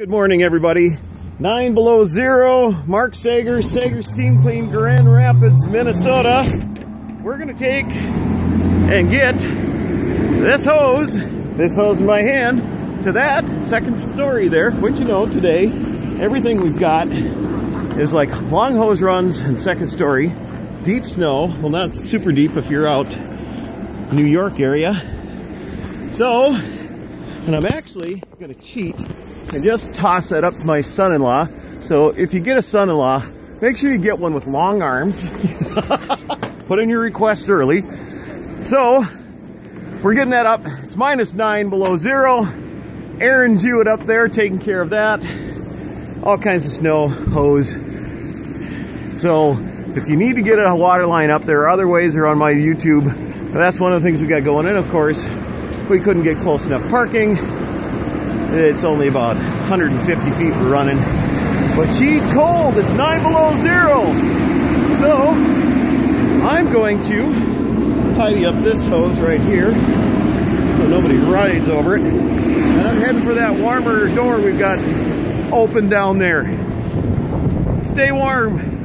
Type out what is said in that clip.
Good morning, everybody. Nine below zero, Mark Saiger, Saiger Steam Clean, Grand Rapids, Minnesota. We're gonna take and get this hose, this hose in my hand, to that second story there. Which you know, today, everything we've got is like long hose runs and second story, deep snow. Well, not super deep if you're out New York area. So, and I'm actually gonna cheat and just toss that up to my son-in-law. So if you get a son-in-law, make sure you get one with long arms. Put in your request early. So we're getting that up. It's minus nine below zero. Aaron Jewett up there taking care of that. All kinds of snow, hose. So if you need to get a water line up, there are other ways are on my YouTube. That's one of the things we got going. And of course, we couldn't get close enough parking it's only about 150 feet we're running. But she's cold. It's nine below zero. So I'm going to tidy up this hose right here so nobody rides over it. And I'm heading for that warmer door we've got open down there. Stay warm.